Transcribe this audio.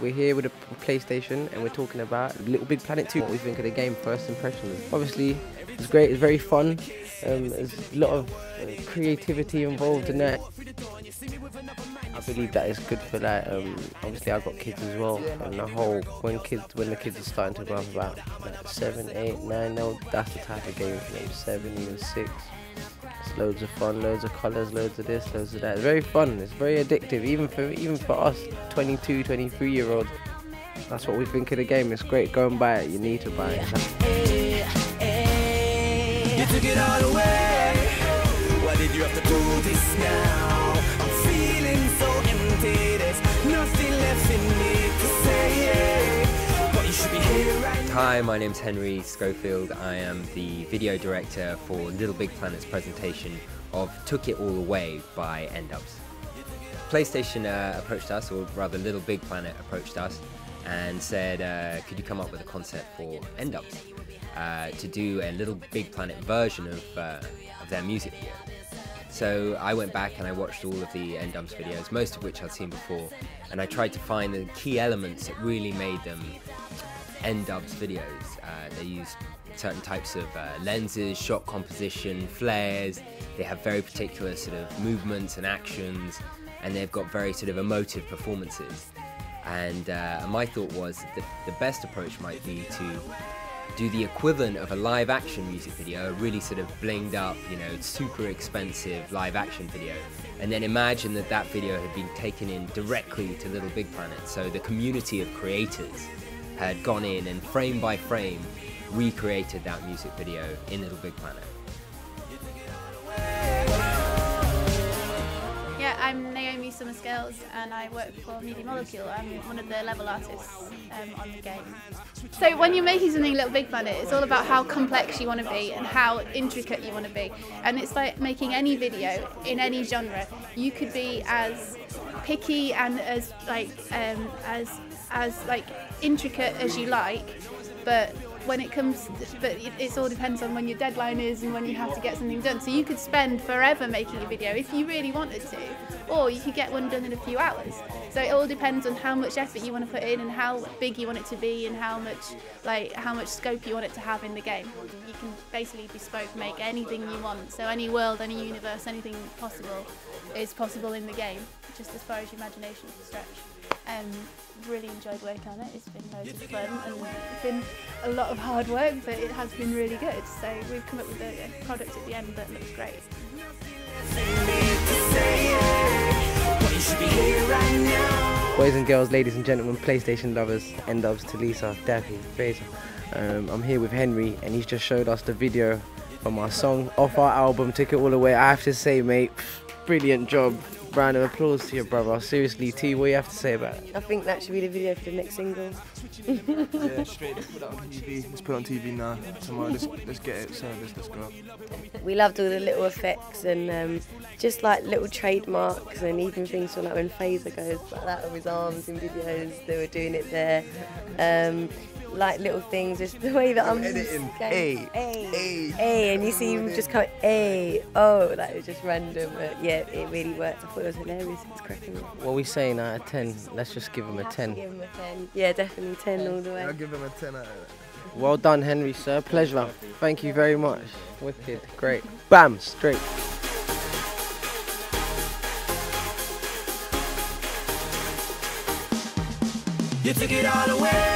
we're here with a PlayStation and we're talking about Little Big Planet 2. What we think of the game, first impressions. Obviously, it's great. It's very fun. Um, there's a lot of uh, creativity involved in that. I believe that is good for that. Um, obviously, I've got kids as well, and the whole when kids when the kids are starting to grow up about like seven, eight, nine, no, that's the type of game for them. Seven, even six. It's loads of fun, loads of colours, loads of this, loads of that. It's very fun. It's very addictive, even for even for us, 22, 23 year olds. That's what we think of the game. It's great. Go and buy it. You need to buy it. You Hi, my name's Henry Schofield. I am the video director for Little Big Planet's presentation of Took It All Away by N-Dubz. PlayStation uh, approached us, or rather Little Big Planet approached us, and said, uh, could you come up with a concept for N-Dubz uh, to do a Little Big Planet version of, uh, of their music video. So I went back and I watched all of the N-Dubz videos, most of which I'd seen before, and I tried to find the key elements that really made them N-Dubz videos. Uh, they use certain types of uh, lenses, shot composition, flares. They have very particular sort of movements and actions, and they've got very sort of emotive performances. And uh, my thought was that the best approach might be to do the equivalent of a live action music video, a really sort of blinged up, you know, super expensive live action video, and then imagine that that video had been taken in directly to Little Big Planet. So the community of creators had gone in and frame by frame recreated that music video in Little Big Planet. Yeah, I'm Naomi Summerscales and I work for Media Molecule. I'm one of the level artists um, on the game. So when you're making something Little Big Planet, it's all about how complex you want to be and how intricate you want to be. And it's like making any video in any genre. You could be as picky and as like um, as as like intricate as you like, but when it comes but it, it all depends on when your deadline is and when you have to get something done. So you could spend forever making a video if you really wanted to or you could get one done in a few hours. So it all depends on how much effort you want to put in and how big you want it to be and how much like how much scope you want it to have in the game. You can basically bespoke make anything you want. So any world any universe anything possible is possible in the game just as far as your imagination can stretch um, really enjoyed working on it. It's been loads of fun and it's been a lot of hard work, but it has been really good. So we've come up with a, product at the end that looks great. Boys and girls, ladies and gentlemen, PlayStation lovers, N-Dubz, Tulisa, Dappy, Fazer. Um, I'm here with Henry and he's just showed us the video from our song off our album, Took It All Away. I have to say, mate, brilliant job. Round of applause to your brother. Seriously, T, what do you have to say about it? I think that should be the video for the next single. yeah, straight. Let's put that on TV. Let's put it on TV now. Tomorrow, let's, let's get it. Service. Let's go. We loved all the little effects and um, just like little trademarks and even things from like when Fazer goes like that with his arms in videos, they were doing it there. Um, like little things, just the way that I'm editing. going, A, A, A. A, and you see him just come A, oh, like it was just random, but yeah, it really worked. I thought it was hilarious. It was cracking. What are we saying out of 10? Let's just give him a 10. Give him a 10. Yeah, definitely 10 all the way. I'll give him a 10 out of that. Well done, Henry, sir. Pleasure. Thank you very much. Wicked. Great. Bam, straight. You took it all away.